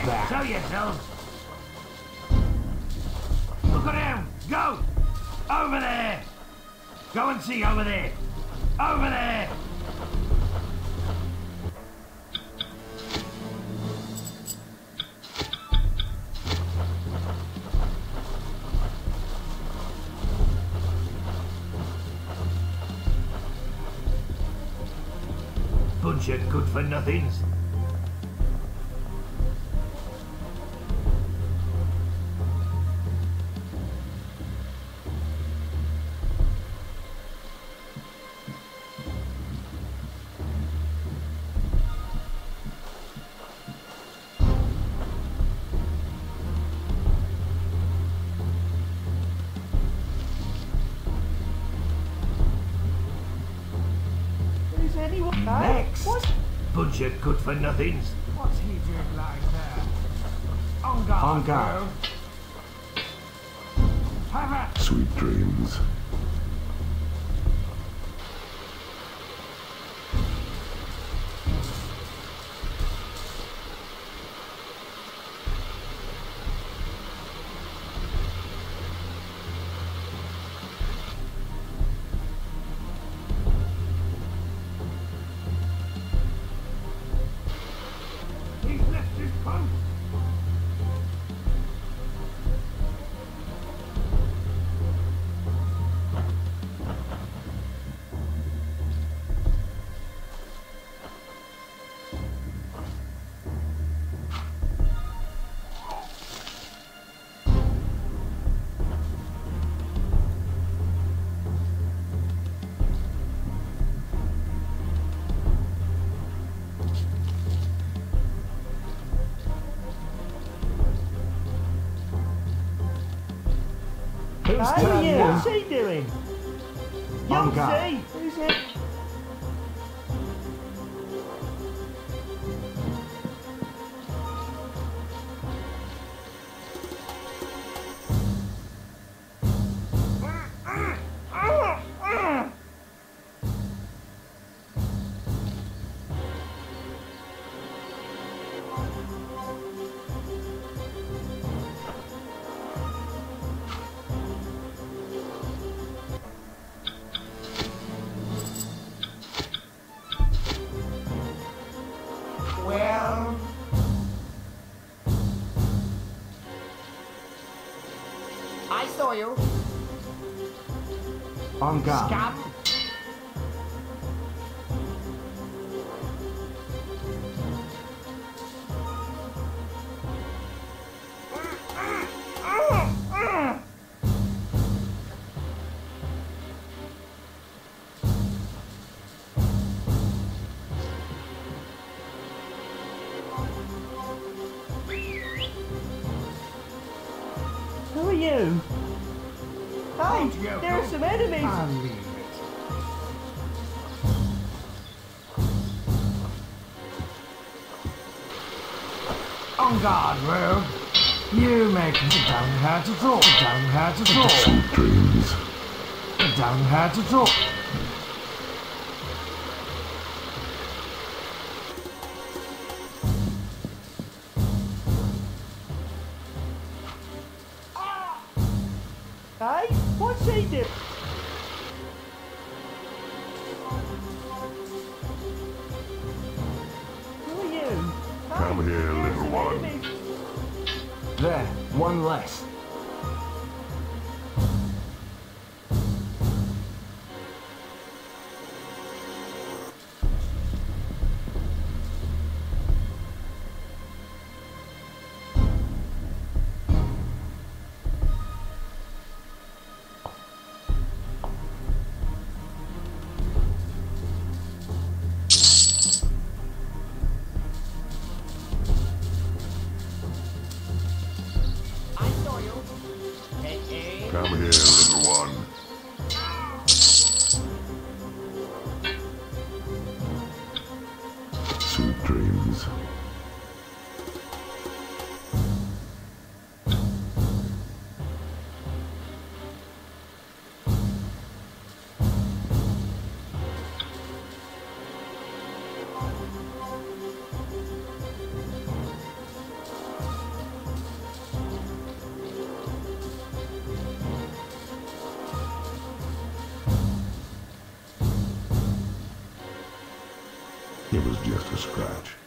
Show yourselves. Look around. Go. Over there. Go and see over there. Over there. Bunch of good for nothings. Is anyone Next. What? Bunch of good for nothings. What's he doing lying there? On guard. On guard. bro. Have a Sweet dreams. Hey, you. What's he doing? Young well. I saw you. On guard. Scum. You? Hey, Don't there are some enemies. I'll leave it. On guard, rogue. You make me don't how to talk. Don't how to talk. Dreams. Don't how to talk. Hey, what's he doing? Who are you? Come Hey, here, little one. enemies. There, one less. Come here, little one. Sweet dreams. It was just a scratch.